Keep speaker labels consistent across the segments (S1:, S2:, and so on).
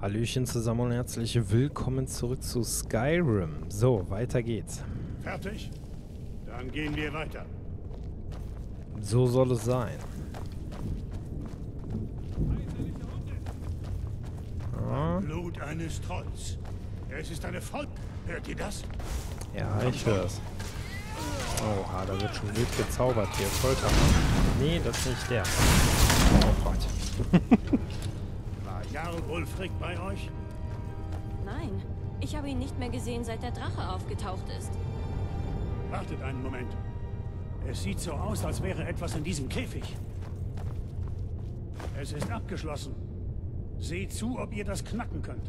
S1: Hallöchen zusammen und herzlich willkommen zurück zu Skyrim. So, weiter geht's.
S2: Fertig? Dann gehen wir weiter.
S1: So soll es sein. Ah,
S2: Blut eines Trolls. Es ist eine Volk. Hört ihr das?
S1: ja, ich hör's. Oha, da wird schon wild gezaubert hier. Folter. Nee, das ist nicht der. Oh Gott.
S2: Jarl Ulfric bei euch?
S3: Nein, ich habe ihn nicht mehr gesehen, seit der Drache aufgetaucht ist.
S2: Wartet einen Moment. Es sieht so aus, als wäre etwas in diesem Käfig. Es ist abgeschlossen. Seht zu, ob ihr das knacken könnt.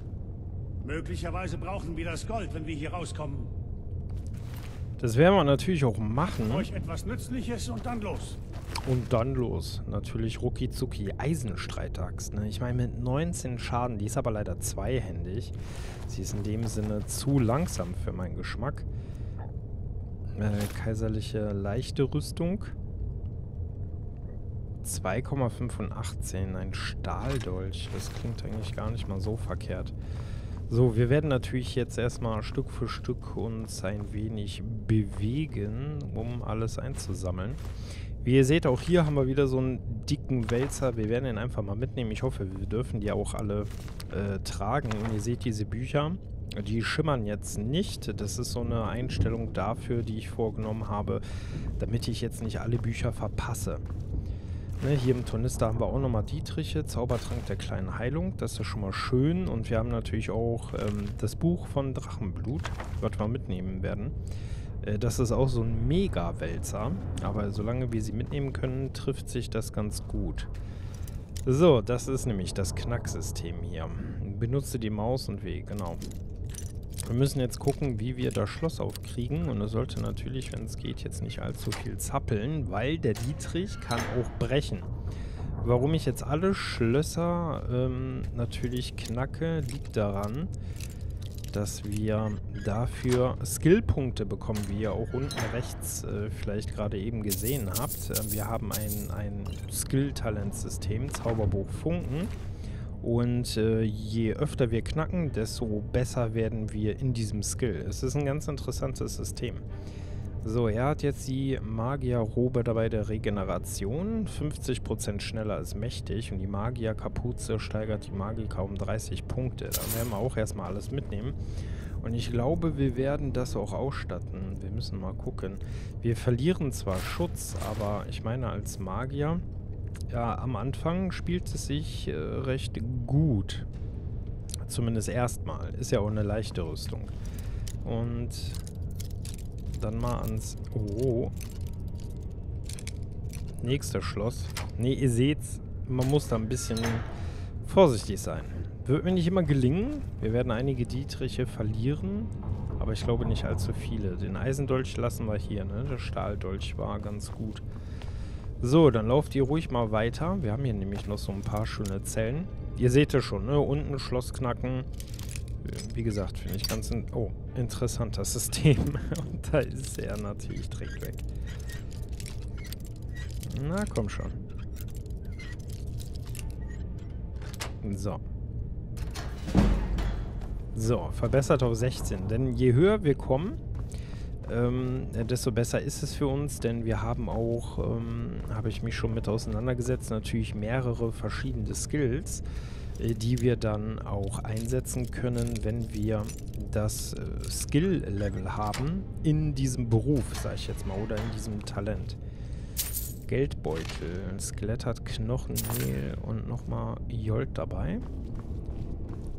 S2: Möglicherweise brauchen wir das Gold, wenn wir hier rauskommen.
S1: Das werden wir natürlich auch machen.
S2: Euch etwas Nützliches und dann los.
S1: Und dann los. Natürlich Ruki Zuki. Eisenstreitaxt. Ne? Ich meine, mit 19 Schaden, die ist aber leider zweihändig. Sie ist in dem Sinne zu langsam für meinen Geschmack. Äh, kaiserliche leichte Rüstung. 2,5 von 18. Ein Stahldolch. Das klingt eigentlich gar nicht mal so verkehrt. So, wir werden natürlich jetzt erstmal Stück für Stück uns ein wenig bewegen, um alles einzusammeln. Wie ihr seht, auch hier haben wir wieder so einen dicken Wälzer. Wir werden ihn einfach mal mitnehmen. Ich hoffe, wir dürfen die auch alle äh, tragen. Und ihr seht diese Bücher, die schimmern jetzt nicht. Das ist so eine Einstellung dafür, die ich vorgenommen habe, damit ich jetzt nicht alle Bücher verpasse. Ne, hier im Tornister haben wir auch nochmal Dietriche, Zaubertrank der kleinen Heilung. Das ist schon mal schön. Und wir haben natürlich auch ähm, das Buch von Drachenblut, was wir mitnehmen werden. Äh, das ist auch so ein Mega-Wälzer. Aber solange wir sie mitnehmen können, trifft sich das ganz gut. So, das ist nämlich das Knacksystem hier. Benutze die Maus und W, genau. Wir müssen jetzt gucken, wie wir das Schloss aufkriegen. Und es sollte natürlich, wenn es geht, jetzt nicht allzu viel zappeln, weil der Dietrich kann auch brechen. Warum ich jetzt alle Schlösser ähm, natürlich knacke, liegt daran, dass wir dafür Skillpunkte bekommen, wie ihr auch unten rechts äh, vielleicht gerade eben gesehen habt. Äh, wir haben ein, ein Skill-Talent-System, Zauberbuch Funken. Und äh, je öfter wir knacken, desto besser werden wir in diesem Skill. Es ist ein ganz interessantes System. So, er hat jetzt die Magierrobe dabei der Regeneration. 50% schneller als mächtig. Und die Magierkapuze steigert die Magika um 30 Punkte. Da werden wir auch erstmal alles mitnehmen. Und ich glaube, wir werden das auch ausstatten. Wir müssen mal gucken. Wir verlieren zwar Schutz, aber ich meine als Magier ja, am Anfang spielt es sich äh, recht gut. Zumindest erstmal. Ist ja auch eine leichte Rüstung. Und dann mal ans... Oh. Nächstes Schloss. Ne, ihr seht's, man muss da ein bisschen vorsichtig sein. Wird mir nicht immer gelingen. Wir werden einige Dietriche verlieren. Aber ich glaube nicht allzu viele. Den Eisendolch lassen wir hier, ne? Der Stahldolch war ganz gut. So, dann lauft ihr ruhig mal weiter. Wir haben hier nämlich noch so ein paar schöne Zellen. Ihr seht es schon, ne? Unten Schloss knacken. Wie gesagt, finde ich ganz... In oh, interessanter System. Und da ist er natürlich direkt weg. Na, komm schon. So. So, verbessert auf 16. Denn je höher wir kommen, ähm, desto besser ist es für uns, denn wir haben auch, ähm, habe ich mich schon mit auseinandergesetzt, natürlich mehrere verschiedene Skills, äh, die wir dann auch einsetzen können, wenn wir das äh, Skill-Level haben in diesem Beruf, sage ich jetzt mal, oder in diesem Talent. Geldbeutel, Skelett hat Knochenmehl und nochmal Jolt dabei.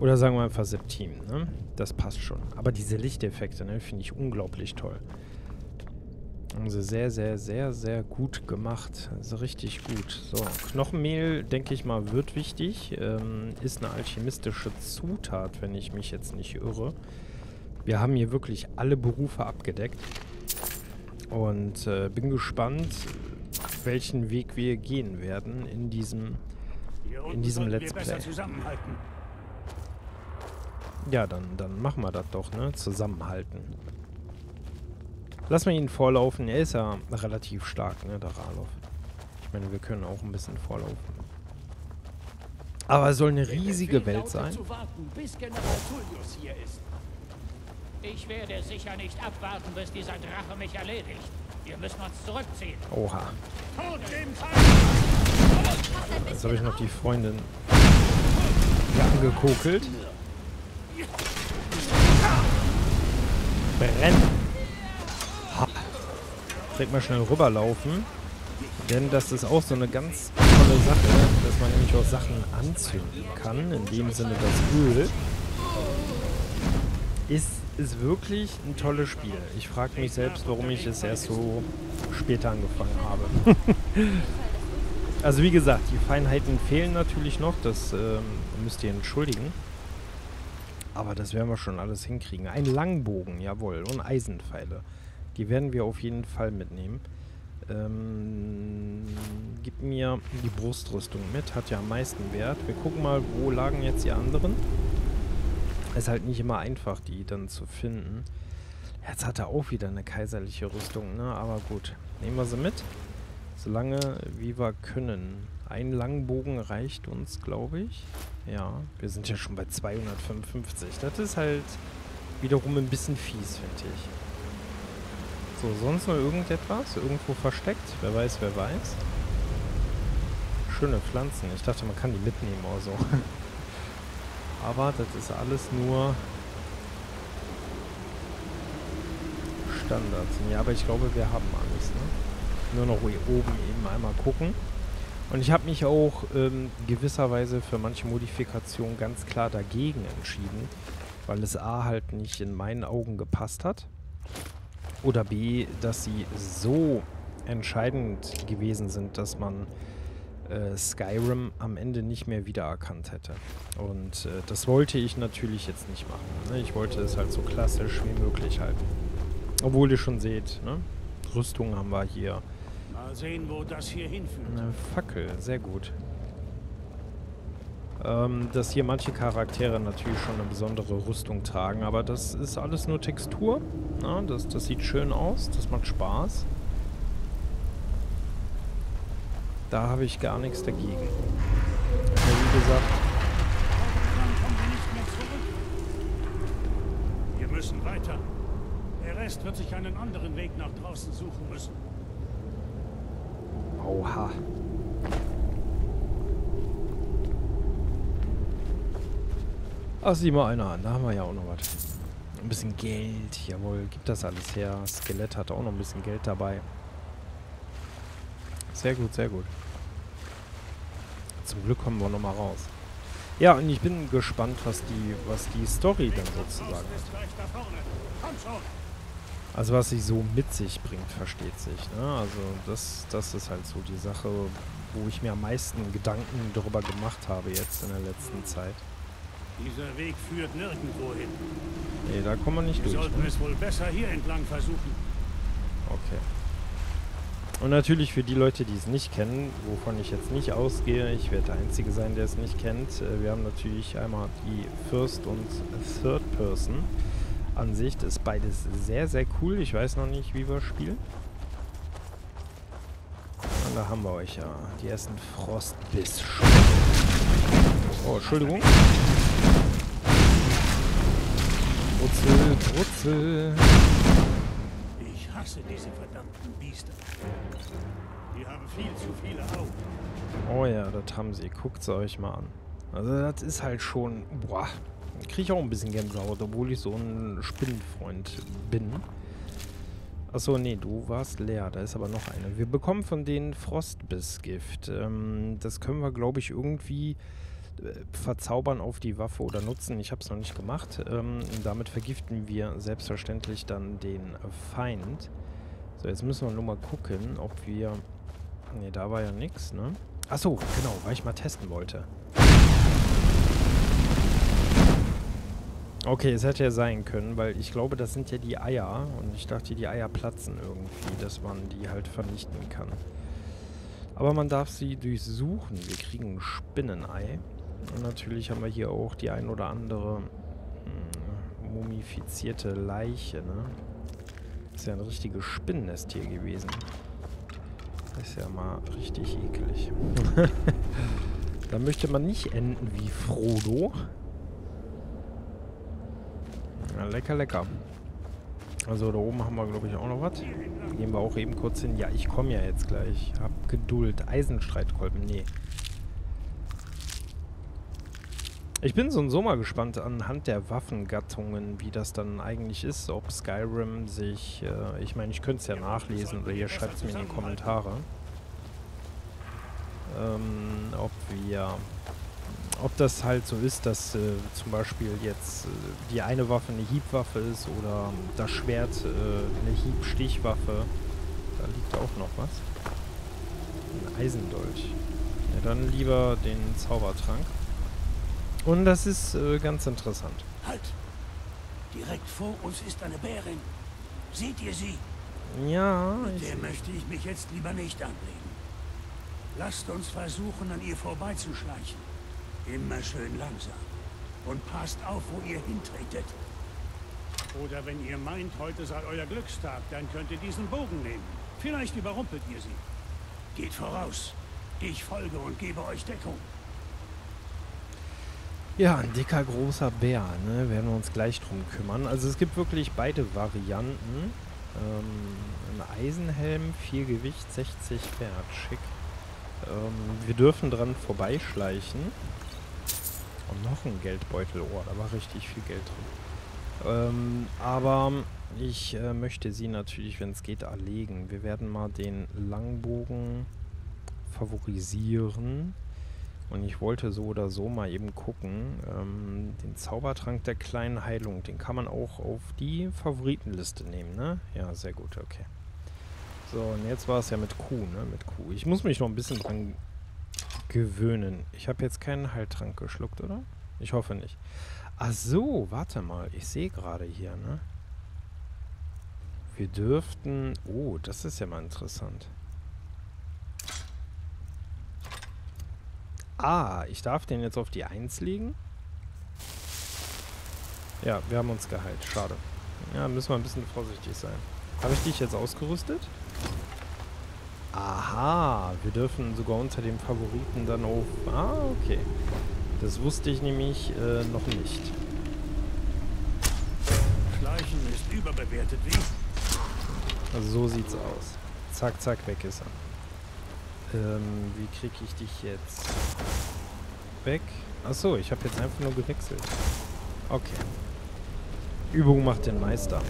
S1: Oder sagen wir einfach Septim, ne? Das passt schon. Aber diese Lichteffekte, ne, finde ich unglaublich toll. Haben sie sehr, sehr, sehr, sehr gut gemacht. Also richtig gut. So, Knochenmehl, denke ich mal, wird wichtig. Ähm, ist eine alchemistische Zutat, wenn ich mich jetzt nicht irre. Wir haben hier wirklich alle Berufe abgedeckt. Und äh, bin gespannt, welchen Weg wir gehen werden in diesem, in diesem Let's Play. Ja, dann, dann machen wir das doch, ne? Zusammenhalten. Lass mal ihn vorlaufen. Er ist ja relativ stark, ne, der Ralof. Ich meine, wir können auch ein bisschen vorlaufen. Aber es soll eine riesige Welt sein.
S4: Ich werde sicher nicht abwarten, bis dieser Drache mich erledigt. Wir müssen uns zurückziehen.
S1: Oha. Jetzt habe ich noch die Freundin angekokelt. Brennen. Ha. Direkt mal schnell rüberlaufen. Denn das ist auch so eine ganz tolle Sache, dass man nämlich auch Sachen anzünden kann. In dem Sinne das Öl. Ist, ist wirklich ein tolles Spiel. Ich frage mich selbst, warum ich es erst so später angefangen habe. also wie gesagt, die Feinheiten fehlen natürlich noch. Das ähm, müsst ihr entschuldigen. Aber das werden wir schon alles hinkriegen. Ein Langbogen, jawohl. Und Eisenpfeile. Die werden wir auf jeden Fall mitnehmen. Ähm, gib mir die Brustrüstung mit. Hat ja am meisten Wert. Wir gucken mal, wo lagen jetzt die anderen. Ist halt nicht immer einfach, die dann zu finden. Jetzt hat er auch wieder eine kaiserliche Rüstung, ne? Aber gut. Nehmen wir sie mit. Solange wie wir können. Ein Langbogen reicht uns, glaube ich. Ja, wir sind ja schon bei 255. Das ist halt wiederum ein bisschen fies, finde ich. So, sonst noch irgendetwas? Irgendwo versteckt? Wer weiß, wer weiß. Schöne Pflanzen. Ich dachte, man kann die mitnehmen oder so. Aber das ist alles nur Standards. Ja, aber ich glaube, wir haben alles. Ne? Nur noch hier oben eben einmal gucken. Und ich habe mich auch ähm, gewisserweise für manche Modifikationen ganz klar dagegen entschieden, weil es A halt nicht in meinen Augen gepasst hat oder B, dass sie so entscheidend gewesen sind, dass man äh, Skyrim am Ende nicht mehr wiedererkannt hätte. Und äh, das wollte ich natürlich jetzt nicht machen. Ne? Ich wollte es halt so klassisch wie möglich halten. Obwohl ihr schon seht, ne? Rüstung haben wir hier.
S2: Mal sehen, wo das hier hinführt.
S1: Eine Fackel, sehr gut. Ähm, dass hier manche Charaktere natürlich schon eine besondere Rüstung tragen, aber das ist alles nur Textur. Na, das, das sieht schön aus, das macht Spaß. Da habe ich gar nichts dagegen. Aber wie gesagt...
S2: Wir müssen weiter. Der Rest wird sich einen anderen Weg nach draußen suchen müssen.
S1: Oha. Ach, sieh mal einer an. Da haben wir ja auch noch was. Ein bisschen Geld. Jawohl, gibt das alles her. Skelett hat auch noch ein bisschen Geld dabei. Sehr gut, sehr gut. Zum Glück kommen wir nochmal raus. Ja, und ich bin gespannt, was die, was die Story dann sozusagen
S2: ist
S1: Also was sie so mit sich bringt, versteht sich. Ne? Also das, das ist halt so die Sache, wo ich mir am meisten Gedanken darüber gemacht habe jetzt in der letzten Zeit.
S2: Dieser Weg führt nirgendwo hin.
S1: Nee, da kommen wir nicht
S2: Wir
S1: durch.
S2: sollten
S1: Ne?
S2: es wohl besser hier entlang versuchen.
S1: Okay. Und natürlich für die Leute, die es nicht kennen, wovon ich jetzt nicht ausgehe, ich werde der Einzige sein, der es nicht kennt. äh, Wir haben natürlich einmal die First- und Third-Person-Ansicht. Ist beides sehr, sehr cool. Ich weiß noch nicht, wie wir spielen. Und da haben wir euch ja die ersten Frostbiss. Oh, Entschuldigung. Brutzel, Brutzel.
S2: Ich hasse diese verdammten Biester. Die haben viel zu viele Augen.
S1: Oh ja, das haben sie. Guckt sie euch mal an. Also das ist halt schon... Boah. Kriege ich auch ein bisschen Gänsehaut, obwohl ich so ein Spinnenfreund bin. Achso, nee, du warst leer. Da ist aber noch eine. Wir bekommen von denen Frostbissgift. Ähm, das können wir, glaube ich, irgendwie äh, verzaubern auf die Waffe oder nutzen. Ich habe es noch nicht gemacht. Ähm, damit vergiften wir selbstverständlich dann den Feind. So, jetzt müssen wir nur mal gucken, ob wir... Ne, da war ja nix, ne? Achso, genau, weil ich mal testen wollte. Okay, es hätte ja sein können, weil ich glaube, das sind ja die Eier. Und ich dachte, die Eier platzen irgendwie, dass man die halt vernichten kann. Aber man darf sie durchsuchen. Wir kriegen ein Spinnenei. Und natürlich haben wir hier auch die ein oder andere mm, mumifizierte Leiche, ne? Ist ja ein richtiges Spinnennest hier gewesen. Ist ja mal richtig eklig. Da möchte man nicht enden wie Frodo. Ja, lecker, lecker. Also da oben haben wir, glaube ich, auch noch was. Gehen wir auch eben kurz hin. Ja, ich komme ja jetzt gleich. Hab Geduld. Eisenstreitkolben, nee. Ich bin so und so mal gespannt anhand der Waffengattungen, wie das dann eigentlich ist. Ob Skyrim sich... Äh, ich meine, ich könnte es ja nachlesen oder ihr schreibt es mir in die Kommentare. Ähm, ob wir ob das halt so ist, dass äh, zum Beispiel jetzt äh, die eine Waffe eine Hiebwaffe ist oder das Schwert äh, eine Hiebstichwaffe. Da liegt auch noch was. Ein Eisendolch. Ja, dann lieber den Zaubertrank. Und das ist äh, ganz interessant.
S2: Halt! Direkt vor uns ist eine Bärin. Seht ihr sie?
S1: Ja,
S2: Mit der möchte ich mich jetzt lieber nicht anlegen. Lasst uns versuchen, an ihr vorbeizuschleichen. Immer schön langsam. Und passt auf, wo ihr hintretet. Oder wenn ihr meint, heute sei euer Glückstag, dann könnt ihr diesen Bogen nehmen. Vielleicht überrumpelt ihr sie. Geht voraus. Ich folge und gebe euch Deckung.
S1: Ja, ein dicker, großer Bär, ne? Werden wir uns gleich drum kümmern. Also es gibt wirklich beide Varianten. Ähm, ein Eisenhelm, viel Gewicht, 60 Wert, schick. Ähm, wir dürfen dran vorbeischleichen. Und noch ein Geldbeutel. Oh, da war richtig viel Geld drin. Ähm, aber ich äh, möchte sie natürlich, wenn es geht, erlegen. Wir werden mal den Langbogen favorisieren. Und ich wollte so oder so mal eben gucken. Ähm, den Zaubertrank der kleinen Heilung, den kann man auch auf die Favoritenliste nehmen, ne? Ja, sehr gut, okay. So, und jetzt war es ja mit Q, ne? Mit Q. Ich muss mich noch ein bisschen dran gewöhnen. Ich habe jetzt keinen Heiltrank geschluckt, oder? Ich hoffe nicht. Ach so, warte mal. Ich sehe gerade hier, ne? Wir dürften... Oh, das ist ja mal interessant. Ah, ich darf den jetzt auf die 1 legen? Ja, wir haben uns geheilt. Schade. Ja, müssen wir ein bisschen vorsichtig sein. Habe ich dich jetzt ausgerüstet? Aha, wir dürfen sogar unter dem Favoriten dann auf... Ah, okay. Das wusste ich nämlich äh, noch nicht.
S2: Schleichen ist überbewertet, wie?
S1: Also so sieht's aus. Zack, zack, weg ist er. Ähm, wie kriege ich dich jetzt weg? Achso, ich habe jetzt einfach nur gewechselt. Okay. Übung macht den Meister.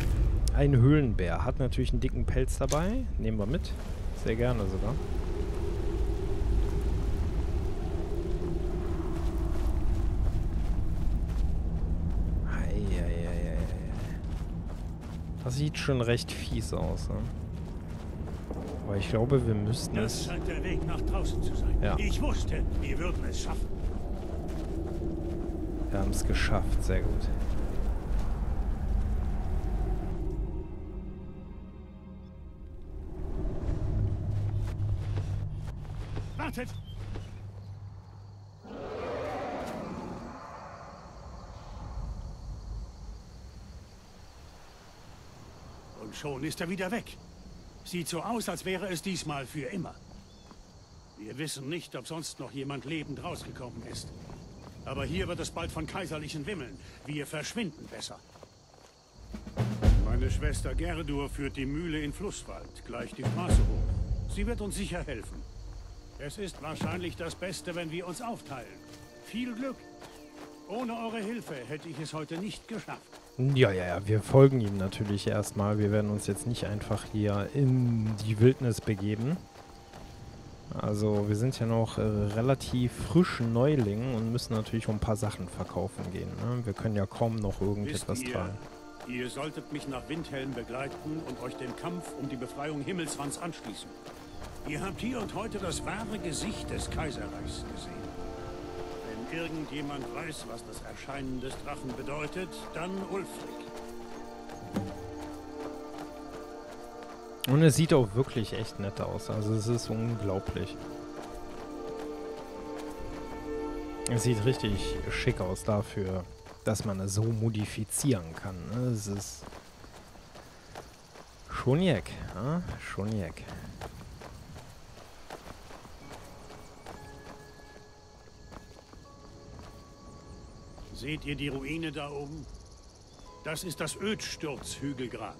S1: Ein Höhlenbär. Hat natürlich einen dicken Pelz dabei. Nehmen wir mit. Sehr gerne sogar. Eieieiei. Das sieht schon recht fies aus, ne? Aber ich glaube, wir müssten
S2: Das
S1: es...
S2: scheint der Weg nach draußen zu sein.
S1: Ja.
S2: Ich wusste, wir würden es schaffen.
S1: Wir haben es geschafft. Sehr gut.
S2: Schon ist er wieder weg. Sieht so aus, als wäre es diesmal für immer. Wir wissen nicht, ob sonst noch jemand lebend rausgekommen ist. Aber hier wird es bald von Kaiserlichen wimmeln. Wir verschwinden besser. Meine Schwester Gerdur führt die Mühle in Flusswald, gleich die Straße hoch. Sie wird uns sicher helfen. Es ist wahrscheinlich das Beste, wenn wir uns aufteilen. Viel Glück. Ohne eure Hilfe hätte ich es heute nicht geschafft.
S1: Ja, ja, ja, wir folgen ihm natürlich erstmal. Wir werden uns jetzt nicht einfach hier in die Wildnis begeben. Also wir sind ja noch äh, relativ frisch Neuling und müssen natürlich um ein paar Sachen verkaufen gehen. Ne? Wir können ja kaum noch irgendetwas
S2: ihr,
S1: tragen.
S2: Ihr solltet mich nach Windhelm begleiten und euch dem Kampf um die Befreiung Himmelswands anschließen. Ihr habt hier und heute das wahre Gesicht des Kaiserreichs gesehen. Irgendjemand weiß, was das Erscheinen des Drachen bedeutet, dann Ulfric.
S1: Und es sieht auch wirklich echt nett aus. Also es ist unglaublich. Es sieht richtig schick aus dafür, dass man es so modifizieren kann. Es ist schon jeck. Ja? Schon jeck.
S2: Seht ihr die Ruine da oben? Das ist das Ödsturz-Hügelgrab.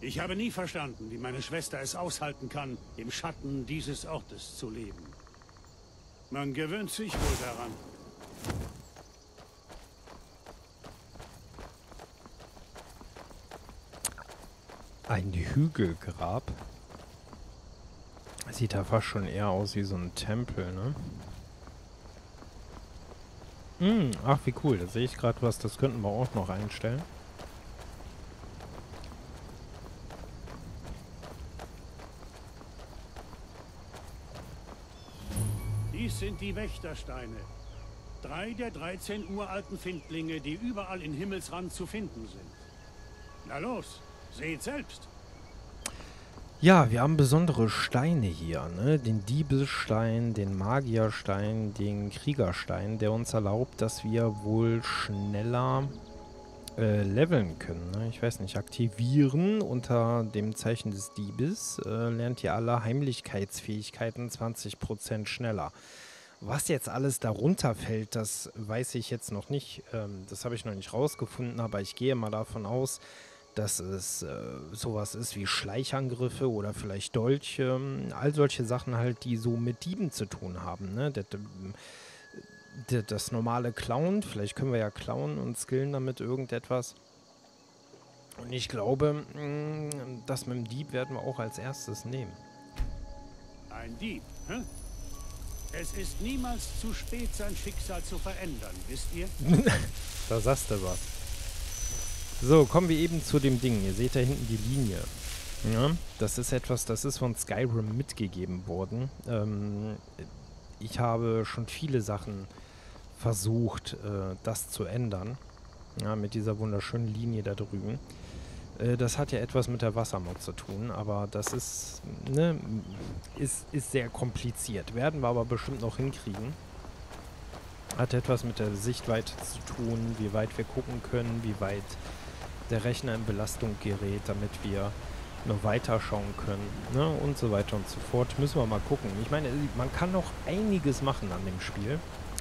S2: Ich habe nie verstanden, wie meine Schwester es aushalten kann, im Schatten dieses Ortes zu leben. Man gewöhnt sich wohl daran.
S1: Ein Hügelgrab. Sieht da fast schon eher aus wie so ein Tempel, ne? Hm, ach wie cool, da sehe ich gerade was, das könnten wir auch noch einstellen.
S2: Dies sind die Wächtersteine. Drei der 13 uralten Findlinge, die überall in Himmelsrand zu finden sind. Na los, seht selbst.
S1: Ja, wir haben besondere Steine hier, ne? Den Diebesstein, den Magierstein, den Kriegerstein, der uns erlaubt, dass wir wohl schneller äh, leveln können. Ne? Ich weiß nicht, aktivieren unter dem Zeichen des Diebes äh, lernt ihr alle Heimlichkeitsfähigkeiten 20% schneller. Was jetzt alles darunter fällt, das weiß ich jetzt noch nicht. Ähm, das habe ich noch nicht rausgefunden, aber ich gehe mal davon aus, dass es äh, sowas ist wie Schleichangriffe oder vielleicht Dolche, all solche Sachen halt, die so mit Dieben zu tun haben. Ne? Das, das, das normale Klauen, vielleicht können wir ja klauen und skillen damit irgendetwas. Und ich glaube, mh, das mit dem Dieb werden wir auch als erstes nehmen.
S2: Ein Dieb, hä? Es ist niemals zu spät, sein Schicksal zu verändern, wisst ihr?
S1: da sagst du was. So, kommen wir eben zu dem Ding. Ihr seht da hinten die Linie. Ja, das ist etwas, das ist von Skyrim mitgegeben worden. Ähm, ich habe schon viele Sachen versucht, äh, das zu ändern. Ja, mit dieser wunderschönen Linie da drüben. Äh, das hat ja etwas mit der Wassermod zu tun, aber das ist, ne, ist, ist sehr kompliziert. Werden wir aber bestimmt noch hinkriegen. Hat etwas mit der Sichtweite zu tun, wie weit wir gucken können, wie weit der Rechner in Belastung gerät, damit wir noch weiter schauen können ne? und so weiter und so fort. Müssen wir mal gucken. Ich meine, man kann noch einiges machen an dem Spiel.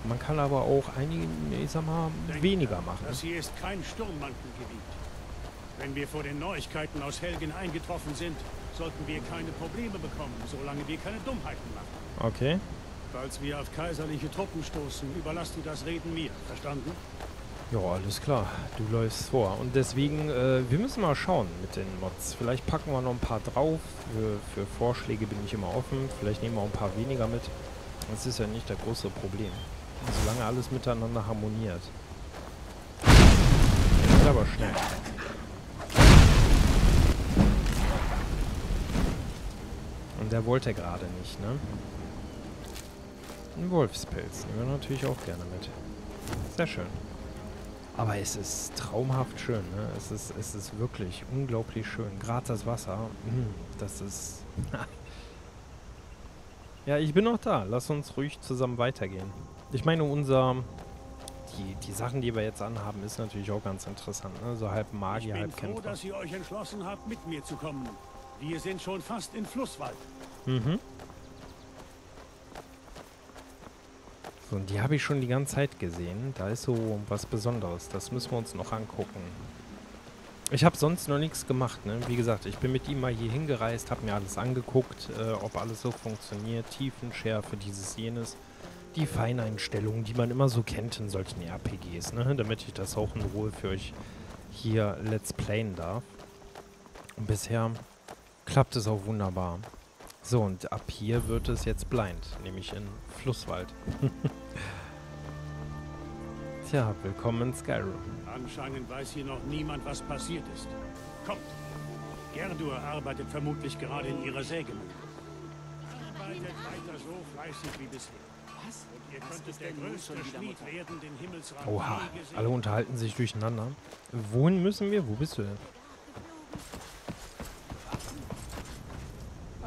S1: Man kann aber auch einige, ich sag mal, weniger machen.
S2: Das hier ist kein Sturmmantelgebiet. Wenn wir vor den Neuigkeiten aus Helgen eingetroffen sind, sollten wir keine Probleme bekommen, solange wir keine Dummheiten machen.
S1: Okay.
S2: Falls wir auf kaiserliche Truppen stoßen, überlasst du das Reden mir. Verstanden?
S1: Ja, alles klar. Du läufst vor. Und deswegen, äh, wir müssen mal schauen mit den Mods. Vielleicht packen wir noch ein paar drauf. Für, für Vorschläge bin ich immer offen. Vielleicht nehmen wir auch ein paar weniger mit. Das ist ja nicht das große Problem. Solange alles miteinander harmoniert. Ist aber schnell. Und der wollte gerade nicht, ne? Ein Wolfspilz. Nehmen wir natürlich auch gerne mit. Sehr schön. Aber es ist traumhaft schön. Ne? Es, ist, es ist wirklich unglaublich schön. Gerade das Wasser, mh, das ist... ja, ich bin noch da. Lass uns ruhig zusammen weitergehen. Ich meine, unser... Die, die Sachen, die wir jetzt anhaben, ist natürlich auch ganz interessant. Ne? So halb Magier, halb Kämpfer. Ich bin
S2: froh, dass ihr euch entschlossen habt, mit mir zu kommen. Wir sind schon fast in Flusswald.
S1: Mhm. So, und die habe ich schon die ganze Zeit gesehen. Da ist so was Besonderes. Das müssen wir uns noch angucken. Ich habe sonst noch nichts gemacht, ne? Wie gesagt, ich bin mit ihm mal hier hingereist, habe mir alles angeguckt, äh, ob alles so funktioniert. Tiefenschärfe, dieses, jenes. Die Feineinstellungen, die man immer so kennt in solchen RPGs, ne? Damit ich das auch in Ruhe für euch hier let's playen darf. Und bisher klappt es auch wunderbar. So, und ab hier wird es jetzt blind, nämlich in Flusswald. Tja, willkommen in Skyrim.
S2: Anscheinend weiß hier noch niemand, was passiert ist. Kommt! Gerdur arbeitet vermutlich gerade in ihrer Sägemühle. Arbeitet weiter so fleißig wie bisher. Was? Und ihr könntet der größte Schmied werden, den Himmelsrat
S1: Oha, alle unterhalten sich durcheinander. Wohin müssen wir? Wo bist du denn?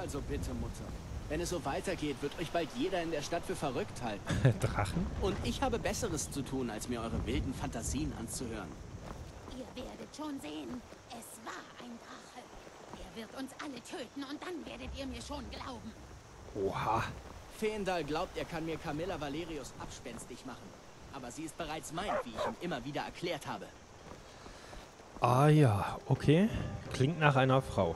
S5: Also bitte, Mutter. Wenn es so weitergeht, wird euch bald jeder in der Stadt für verrückt halten.
S1: Drachen?
S5: Und ich habe Besseres zu tun, als mir eure wilden Fantasien anzuhören.
S6: Ihr werdet schon sehen, es war ein Drache. Er wird uns alle töten und dann werdet ihr mir schon glauben.
S1: Oha.
S5: Feendal glaubt, er kann mir Camilla Valerius abspenstig machen. Aber sie ist bereits mein, wie ich ihm immer wieder erklärt habe.
S1: Ah ja, okay. Klingt nach einer Frau.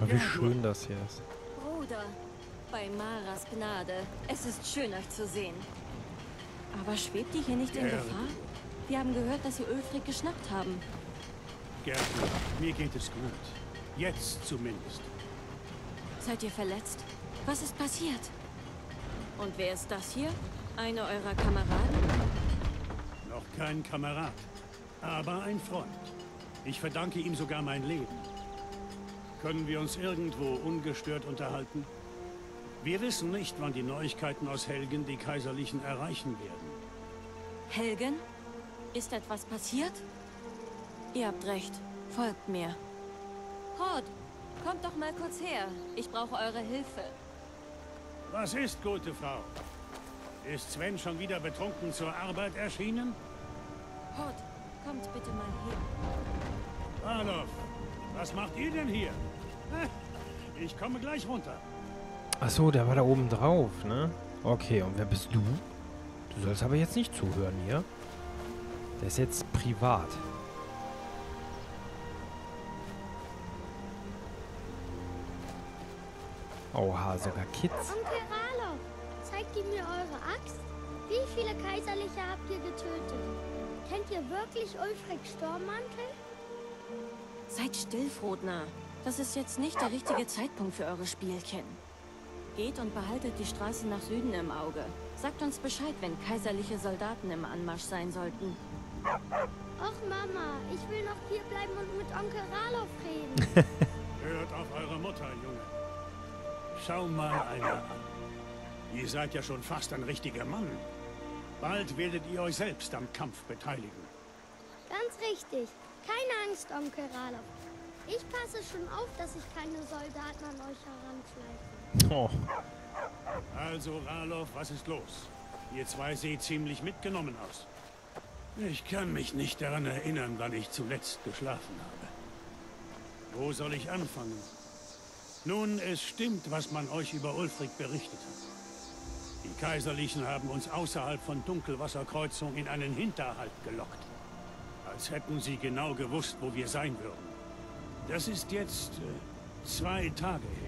S1: Aber wie schön das hier ist.
S3: Bruder, bei Maras Gnade. Es ist schön, euch zu sehen. Aber schwebt ihr hier nicht in. Gefahr? Wir haben gehört, dass sie Ulfric geschnappt haben.
S2: Gärtner, mir geht es gut. Jetzt zumindest.
S3: Seid ihr verletzt? Was ist passiert? Und wer ist das hier? Einer eurer Kameraden?
S2: Noch kein Kamerad, aber ein Freund. Ich verdanke ihm sogar mein Leben. Können wir uns irgendwo ungestört unterhalten? Wir wissen nicht, wann die Neuigkeiten aus Helgen die Kaiserlichen erreichen werden.
S3: Helgen? Ist etwas passiert? Ihr habt recht. Folgt mir. Hort, kommt doch mal kurz her. Ich brauche eure Hilfe.
S2: Was ist, gute Frau? Ist Sven schon wieder betrunken zur Arbeit erschienen?
S3: Hort, kommt bitte mal her.
S2: Adolf, was macht ihr denn hier? Ich komme gleich runter.
S1: Achso, der war da oben drauf, ne? Okay, und wer bist du? Du sollst aber jetzt nicht zuhören hier. Der ist jetzt privat. Oha, sogar Kids.
S7: Onkel Ralof, zeigt ihr mir eure Axt? Wie viele Kaiserliche habt ihr getötet? Kennt ihr wirklich Ulfric Sturmmantel?
S3: Seid still, Frodner. Das ist jetzt nicht der richtige Zeitpunkt für eure Spielchen. Geht und behaltet die Straße nach Süden im Auge. Sagt uns Bescheid, wenn kaiserliche Soldaten im Anmarsch sein sollten.
S7: Och Mama, ich will noch hier bleiben und mit Onkel Ralof reden.
S2: Hört auf eure Mutter, Junge. Schau mal einer an. Ihr seid ja schon fast ein richtiger Mann. Bald werdet ihr euch selbst am Kampf beteiligen.
S7: Ganz richtig. Keine Angst, Onkel Ralof. Ich passe schon auf, dass sich keine Soldaten an euch heranschleichen.
S1: Oh,
S2: Also, Ralof, was ist los? Ihr zwei seht ziemlich mitgenommen aus. Ich kann mich nicht daran erinnern, wann ich zuletzt geschlafen habe. Wo soll ich anfangen? Nun, es stimmt, was man euch über Ulfric berichtet hat. Die Kaiserlichen haben uns außerhalb von Dunkelwasserkreuzung in einen Hinterhalt gelockt. Als hätten sie genau gewusst, wo wir sein würden. Das ist jetzt äh, zwei Tage her.